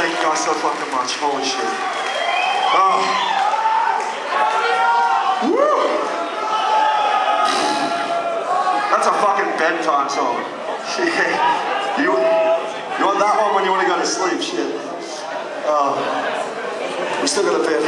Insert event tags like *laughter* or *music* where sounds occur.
Thank you guys so fucking much. Holy shit. Oh. Woo! That's a fucking bedtime song. *laughs* Shit. You, you want that one when you want to go to sleep? Shit. Oh. We still got a bit.